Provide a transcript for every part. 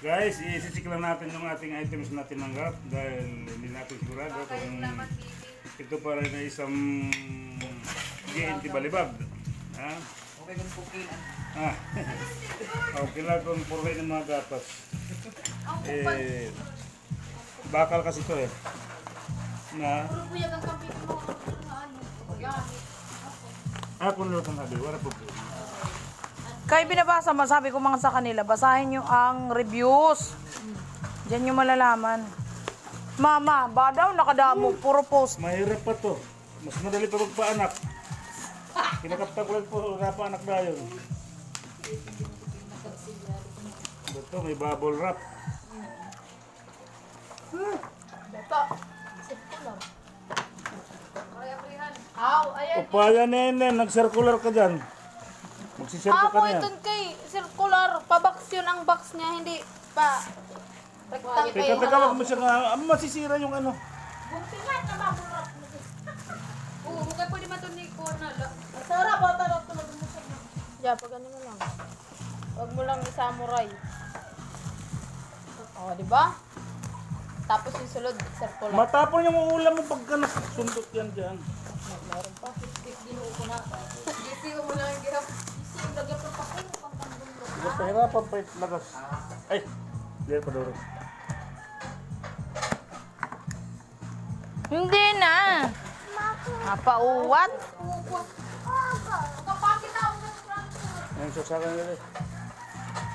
Guys, isisik lang natin yung ating items na tinanggap dahil hindi natin sigurado kung ito pa rin ay isang GNT balibag. Ha? Okay kung pukilan. Ah. okay lang kung purway ng mga gatas. Eh, bakal kasi ito eh. Na, Puro kuya ang kapit mo. Ano? Ah, kung lutong sabi, wala po. Kaya binabasa mo, sabi ko mga sa kanila, basahin nyo ang reviews. Diyan nyo malalaman. Mama, ba daw nakadamo, puro post. Mahirap pa to. Mas madali pa magpaanak. Kinakapta ko lang po, napaanak na yun. Ito, may bubble wrap. Bata. Isip ko lang. Aw, ayan. Upaya nenen, nag-circular ka dyan. Magsisirko ka Amo na yan. ito kay circular. Pabox yun ang box niya, hindi pa. Rectangle. Teka, teka, wag mo siya nga, ah, masisira yung ano. Buntingan na mabulak. Oo, mukha pwede matunig ko na. Sarap, bata na siya. Yeah, pag ano mo lang. Huwag mo lang i-samurai. O, di ba? Tapos yung sulod, circular. Matapon yung ulam mo pagka nasundot yan dyan. Meron pa. Ginuo ko na. Gisigo mo lang yung girap. Gising, lagyan pa pa ko. Hindi pa hirapan pa yung lagas. Ay, hindi pa duro. Hindi na. Napauwat. Kapakit ako ng Ngayon sasakan nila eh.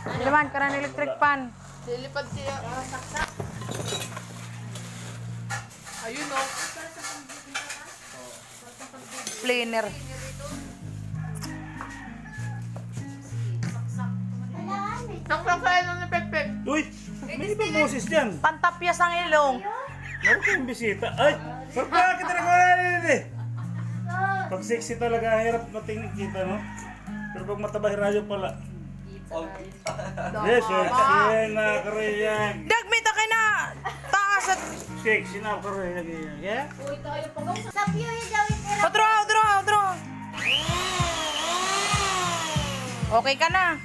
Hindi naman, karang electric pan. Lilipad siya. Saksak. Ayun o. Planer. Saksak sa ilong ni Pekpek. Uy, may ibang boses dyan. Pantapyas ang ilong. Meron kayong bisita. Ay, ba kita nagwala eh? Pag sexy talaga, hirap matingin kita, no? Pero pag mataba, hirayo pala. Yes, sexy na karayag. Dagmita kay na taas at... Sexy na karayag. Yeah? Uy, tayo pa gaw. Sa Fury daw ito. O, draw, draw, draw. Okay ka na.